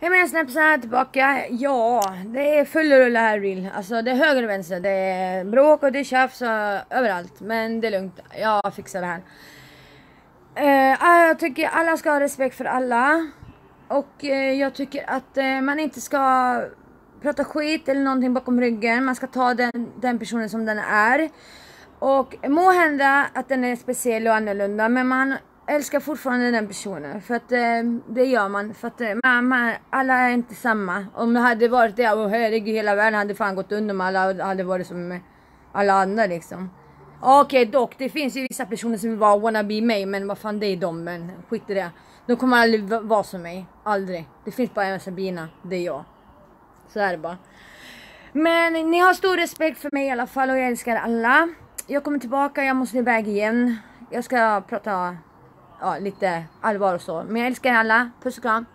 Hej mina snapsar tillbaka. Ja, det är full rulle här real. Alltså det är höger och vänster. Det är bråk och det är tjafs och överallt. Men det är lugnt. Jag fixar det här. Uh, jag tycker alla ska ha respekt för alla. Och uh, jag tycker att uh, man inte ska prata skit eller någonting bakom ryggen. Man ska ta den, den personen som den är. Och må hända att den är speciell och annorlunda men man älskar fortfarande den personen. För att eh, det gör man. För att eh, man, man, alla är inte samma. Om det hade varit det, oh, herregud hela världen hade fan gått under om alla hade varit som alla andra liksom. Okej okay, dock, det finns ju vissa personer som vill vara wannabe mig men vad fan det är de men skit i det. De kommer aldrig vara som mig. Aldrig. Det finns bara en Sabina, det är jag. Så är det bara. Men ni har stor respekt för mig i alla fall och jag älskar alla. Jag kommer tillbaka, jag måste iväg igen. Jag ska prata ja, lite allvar och så. Men jag älskar er alla. Puss och kram.